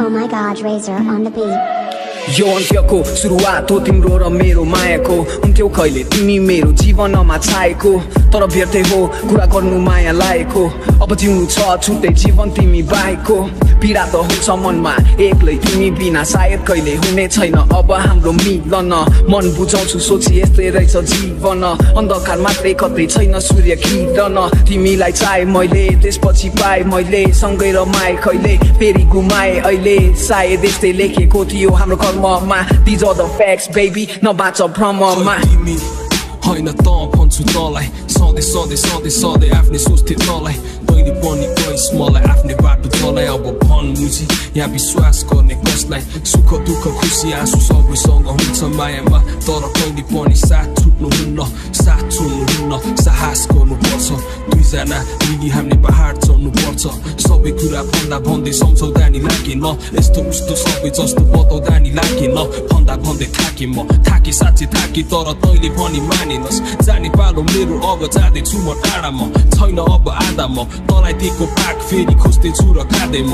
Oh my god, Razor on the beat. यो अन्त्यको सुरुवात हो तिम्रो र मेरो मायाको। हुन्थ्यौ कहिले तिमी मेरो जीवनमा छाएको। तर व्यर्थै हो कुरा गर्नु माया लागेको अब जिउनु छ छुट्टै जीवन तिमी बाहेकको। पीडा त हुन्छ मनमा एक्लै तिमी बिना सायद कहिले हुने छैन अब हाम्रो मिलन मन बुझाउँछु सोची यस्तै रहेछ जीवन अन्धकार मात्रै कतै छैन सूर्य किरण तिमीलाई चाहे मैले त्यसपछि पाए मैले सँगै रमाए कहिले फेरि घुमाए अहिले सायद यस्तै लेखेको थियो हाम्रो कर्ममा are the facts baby नबाच भ्रममा होइन त भन्छु तँलाई सधैँ सधैँ सधैँ सधैँ आफ्नै सोच्थे तँलाई तैँले पनि मलाई आफ्नै बाटो चलाइ अब भन् मुझी यहाँ विश्वास गर्ने कसलाई सुख दुःख खुसी आँसु सबैसँग हुन्छ मायामा तर कहिले पनि साथ छुट्नुहुन्न साथ छोड्नुहुन्न साहस गर्नुपर्छ दुईजना मिली हामीले पहाड चढ्नुपर्छ सबै कुरा भन्दा भन्दै सम्झौता नि लागेन यस्तो उस्तो सबै जस्तो बताउँदा नि लागेन भन्दा थाकेँ म थाकेँ साँच्चै थाकेँ तर तैँले पनि मानेनस् जाने पालो मेरो अब जाँदैछु म टाढामा छैन अब आधा म तँलाई दिएको पाक फेरि खोज्दैछु र खाँदै म